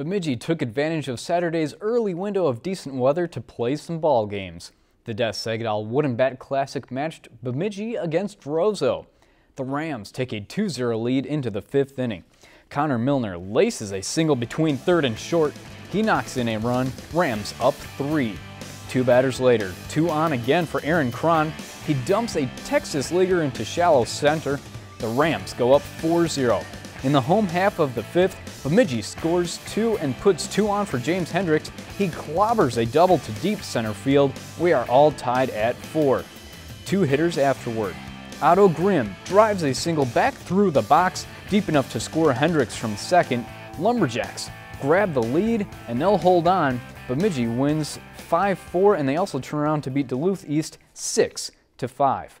Bemidji took advantage of Saturday's early window of decent weather to play some ball games. The Des Sagadahl Wooden Bat Classic matched Bemidji against Roseau. The Rams take a 2-0 lead into the fifth inning. Connor Milner laces a single between third and short. He knocks in a run. Rams up three. Two batters later, two on again for Aaron Cron. He dumps a Texas leaguer into shallow center. The Rams go up 4-0. In the home half of the fifth, Bemidji scores two and puts two on for James Hendricks. He clobbers a double to deep center field. We are all tied at four. Two hitters afterward. Otto Grimm drives a single back through the box, deep enough to score Hendricks from second. Lumberjacks grab the lead and they'll hold on. Bemidji wins 5-4 and they also turn around to beat Duluth East 6 5.